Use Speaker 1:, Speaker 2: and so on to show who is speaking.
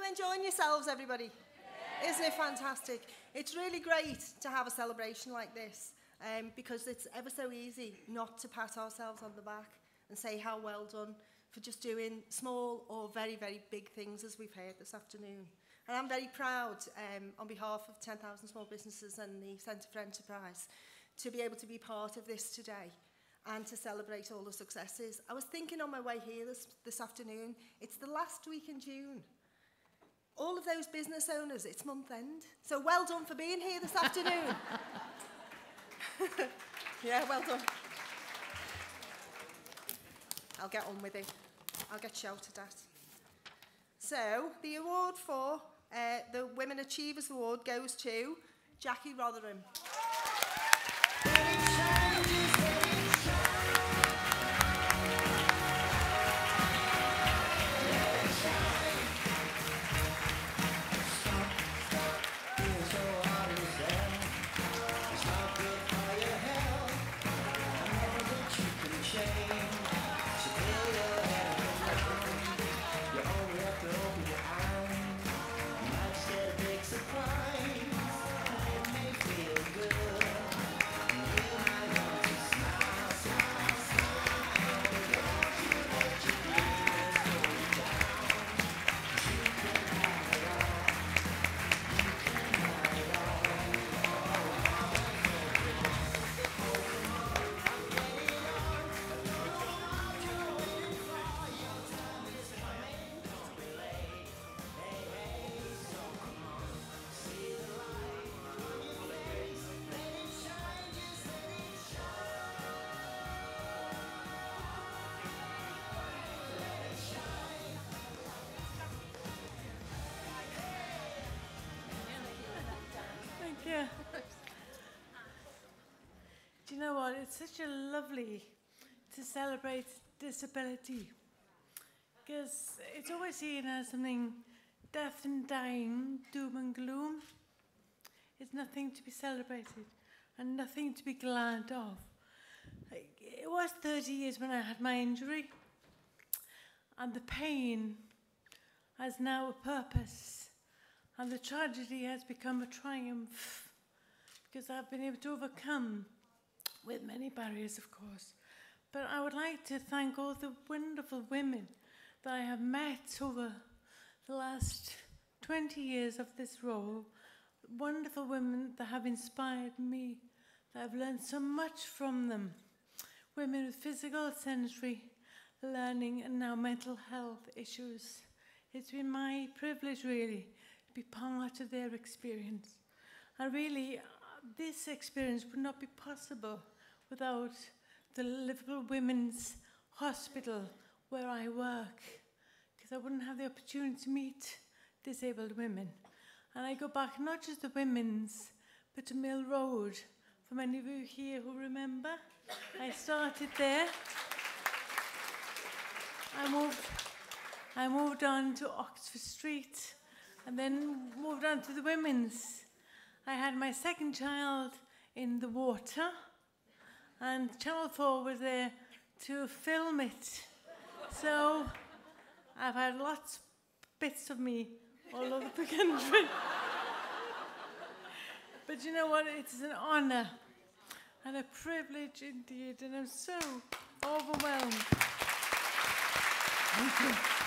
Speaker 1: you enjoying yourselves, everybody? Isn't it fantastic? It's really great to have a celebration like this um, because it's ever so easy not to pat ourselves on the back and say how well done for just doing small or very, very big things as we've heard this afternoon. And I'm very proud um, on behalf of 10,000 Small Businesses and the Centre for Enterprise to be able to be part of this today and to celebrate all the successes. I was thinking on my way here this, this afternoon, it's the last week in June. of those business owners, it's month end. So well done for being here this afternoon. yeah, well done. I'll get on with it. I'll get shouted at. So the award for uh, the Women Achievers Award goes to Jackie Rotherham.
Speaker 2: You. Do you know what? It's such a lovely to celebrate disability because it's always seen as something death and dying, doom and gloom. It's nothing to be celebrated and nothing to be glad of. It was 30 years when I had my injury, and the pain has now a purpose, and the tragedy has become a triumph because I've been able to overcome with many barriers, of course. But I would like to thank all the wonderful women that I have met over the last 20 years of this role. Wonderful women that have inspired me, that I've learned so much from them. Women with physical, sensory, learning, and now mental health issues. It's been my privilege, really, to be part of their experience. And really, this experience would not be possible without the Liverpool Women's Hospital where I work, because I wouldn't have the opportunity to meet disabled women. And I go back not just to women's, but to Mill Road. For many of you here who remember, I started there. I moved, I moved on to Oxford Street and then moved on to the women's. I had my second child in the water, and Channel 4 was there to film it. so I've had lots bits of me all over the country. but you know what? It's an honour and a privilege indeed, and I'm so overwhelmed. Thank you.